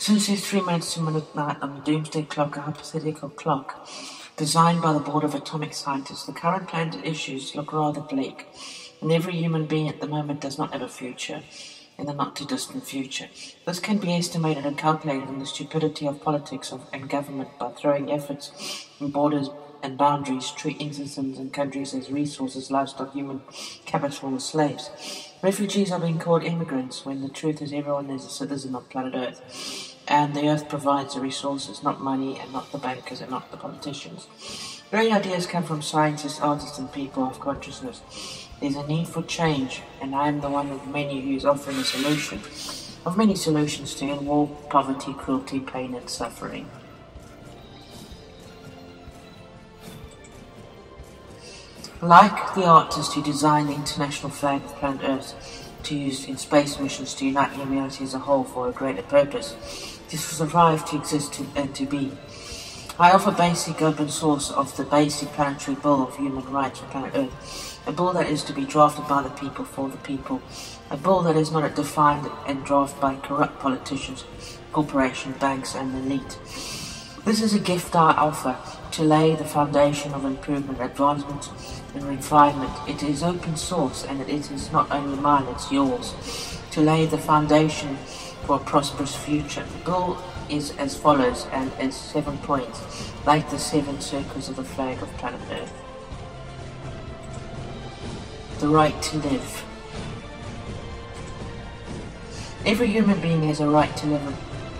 So it says three minutes to midnight on the doomsday clock, a hypothetical clock designed by the Board of Atomic Scientists. The current planet issues look rather bleak, and every human being at the moment does not have a future in the not too distant future. This can be estimated and calculated in the stupidity of politics of, and government by throwing efforts and borders and boundaries, treating citizens and countries as resources, livestock, human capital, or slaves. Refugees are being called immigrants when the truth is everyone is a citizen of planet Earth. And the earth provides the resources, not money, and not the bankers, and not the politicians. Great ideas come from scientists, artists, and people of consciousness. There's a need for change, and I am the one of many who is offering a solution, of many solutions to end war, poverty, cruelty, pain, and suffering. Like the artist who designed the international flag of planet Earth to use in space missions to unite humanity as a whole for a greater purpose, this was arrived to exist to, and to be. I offer basic open source of the basic planetary bill of human rights for planet Earth, a bill that is to be drafted by the people for the people, a bill that is not defined and drafted by corrupt politicians, corporations, banks, and the elite. This is a gift I offer to lay the foundation of improvement, advancement, and refinement. It is open source, and it is not only mine, it's yours. To lay the foundation for a prosperous future. The goal is as follows and as seven points, like the seven circles of the flag of planet Earth. The right to live. Every human being has a right to live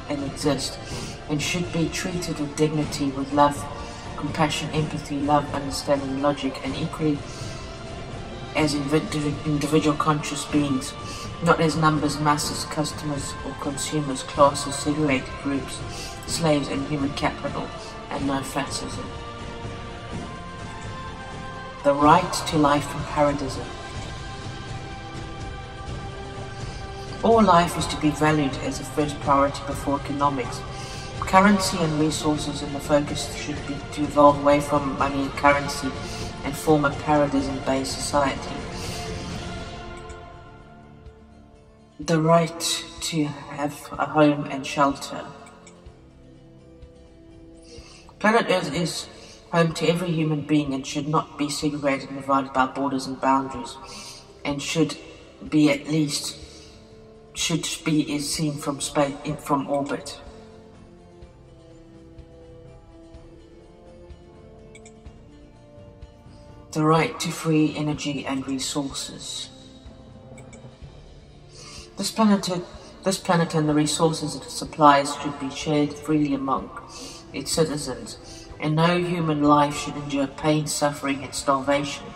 and exist, and should be treated with dignity, with love, compassion, empathy, love, understanding, logic, and equally as individual conscious beings, not as numbers, masses, customers, or consumers, classes, segregated groups, slaves, and human capital, and no fascism. The right to life from paradism. All life is to be valued as a first priority before economics. Currency and resources in the focus should be to evolve away from money and currency and form a paradism-based society. The right to have a home and shelter. Planet Earth is home to every human being and should not be segregated and divided by borders and boundaries and should be at least should be seen from space from orbit. The right to free energy and resources. This planet, this planet and the resources it supplies should be shared freely among its citizens, and no human life should endure pain, suffering, and starvation.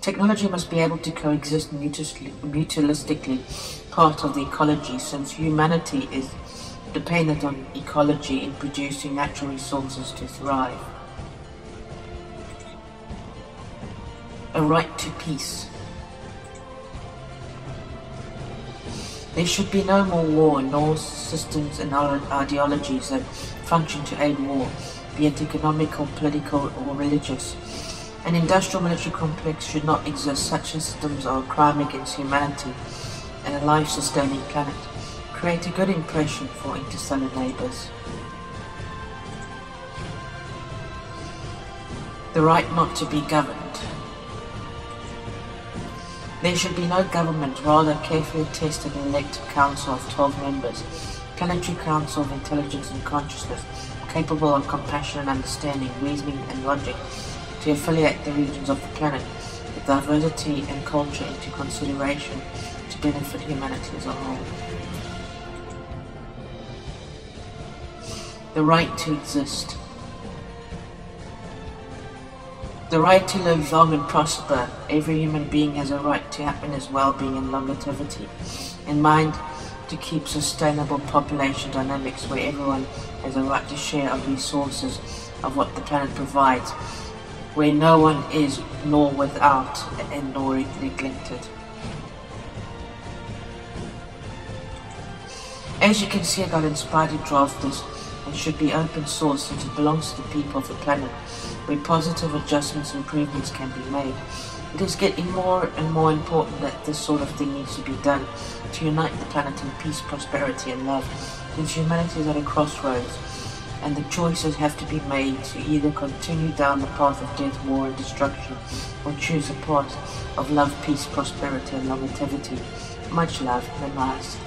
Technology must be able to coexist mutually, mutualistically, part of the ecology, since humanity is dependent on ecology in producing natural resources to thrive. A right to peace. There should be no more war, nor systems and ideologies that function to aid war, be it economical, political, or religious. An industrial military complex should not exist. Such systems are a crime against humanity and a life-sustaining planet. Create a good impression for interstellar neighbors. The right not to be governed. There should be no government, rather a carefully tested and elected council of 12 members, planetary council of intelligence and consciousness, capable of compassion and understanding, reasoning and logic, to affiliate the regions of the planet with diversity and culture into consideration to benefit humanity as a whole. The right to exist. The right to live long and prosper. Every human being has a right to happiness, well-being and longevity. In mind to keep sustainable population dynamics where everyone has a right to share of resources of what the planet provides, where no one is nor without and nor neglected. As you can see, I got inspired to draft this and should be open source since it belongs to the people of the planet, where positive adjustments and improvements can be made. It is getting more and more important that this sort of thing needs to be done to unite the planet in peace, prosperity and love, Since humanity is at a crossroads, and the choices have to be made to either continue down the path of death, war, and destruction, or choose a path of love, peace, prosperity, and longevity. Much love, Namaste.